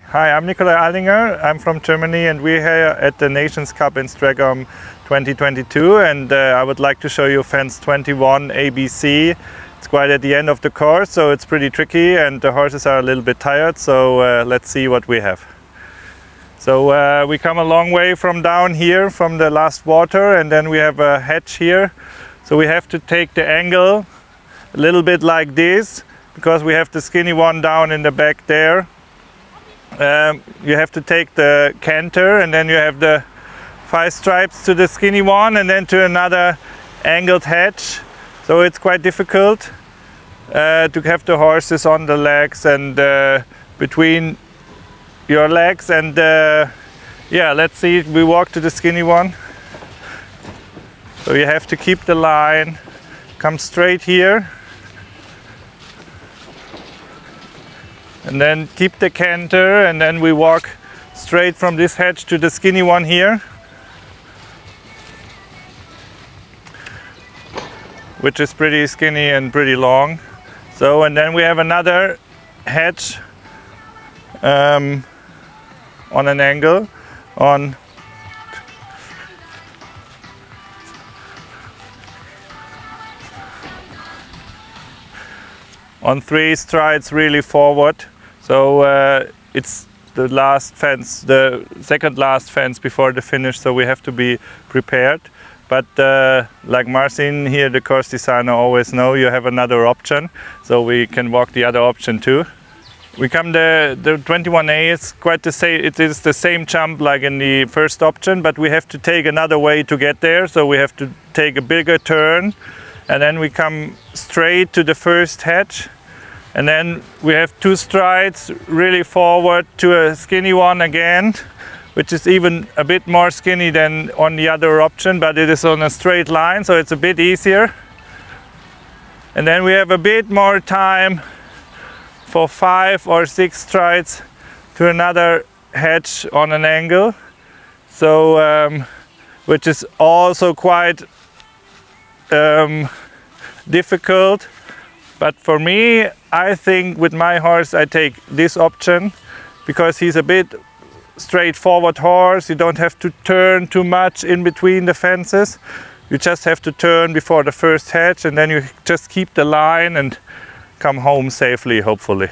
Hi, I'm Nicolai Aldinger. I'm from Germany and we're here at the Nations Cup in Strzegom 2022 and uh, I would like to show you fence 21 ABC. It's quite at the end of the course so it's pretty tricky and the horses are a little bit tired so uh, let's see what we have. So uh, we come a long way from down here from the last water and then we have a hedge here. So we have to take the angle a little bit like this because we have the skinny one down in the back there um, you have to take the canter and then you have the five stripes to the skinny one and then to another angled hedge so it's quite difficult uh, to have the horses on the legs and uh, between your legs and uh, yeah let's see we walk to the skinny one. So you have to keep the line come straight here and then keep the canter and then we walk straight from this hedge to the skinny one here. Which is pretty skinny and pretty long. So and then we have another hedge um, on an angle on on three strides really forward so uh, it's the last fence, the second last fence before the finish, so we have to be prepared. But uh, like Marcin here, the course designer always know you have another option, so we can walk the other option too. We come the the 21A is quite the same. It is the same jump like in the first option, but we have to take another way to get there. So we have to take a bigger turn, and then we come straight to the first hedge and then we have two strides really forward to a skinny one again, which is even a bit more skinny than on the other option, but it is on a straight line, so it's a bit easier. And then we have a bit more time for five or six strides to another hedge on an angle. So, um, which is also quite um, difficult but for me, I think with my horse, I take this option because he's a bit straightforward horse. You don't have to turn too much in between the fences. You just have to turn before the first hedge and then you just keep the line and come home safely, hopefully.